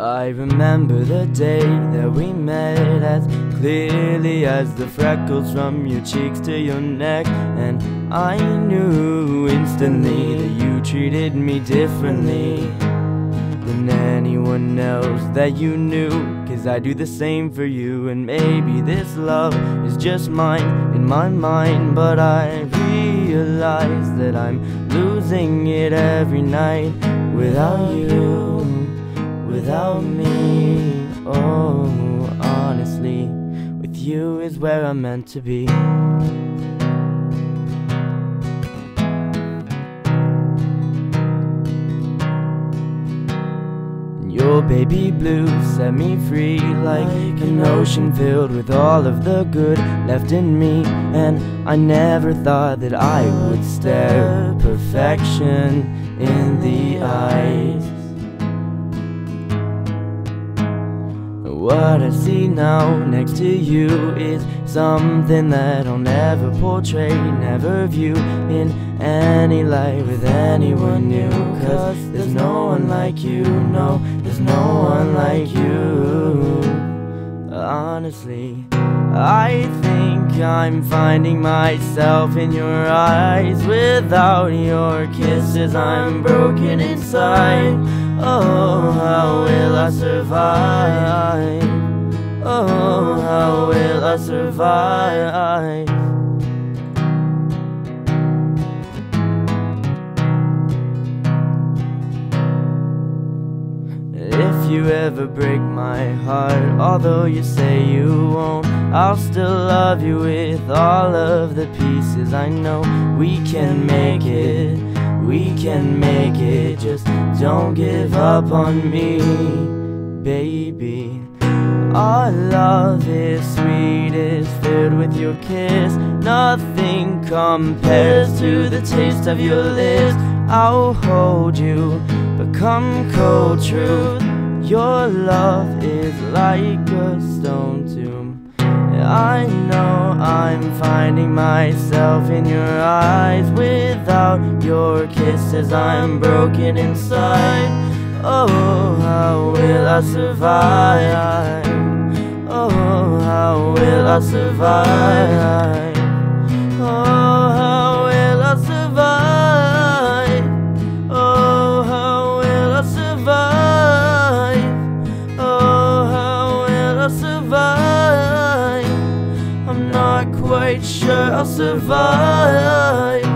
I remember the day that we met as clearly as the freckles from your cheeks to your neck. And I knew instantly that you treated me differently than anyone else that you knew. Cause I do the same for you, and maybe this love is just mine in my mind. But I realize that I'm losing it every night without you where I'm meant to be. Your baby blue set me free like an ocean filled with all of the good left in me. And I never thought that I would stare perfection in the eyes. What I see now next to you is something that I'll never portray, never view in any light with anyone new. Cause there's no one like you, no, there's no one like you. Honestly, I think I'm finding myself in your eyes. Without your kisses, I'm broken inside. Oh, how will Survive? Oh, how will I survive? If you ever break my heart, although you say you won't, I'll still love you with all of the pieces. I know we can make it, we can make it. Just don't give up on me, baby. Our love is sweet, is filled with your kiss. Nothing compares to the taste of your lips. I'll hold you, become cold truth. Your love is like a stone tomb. I know I'm finding myself in your eyes. Without your kisses, I'm broken inside. Oh, how will I survive? Oh, how will I survive? Oh, how will I survive? Oh, how will I survive? Oh, how will I survive? I'm not quite sure I'll survive.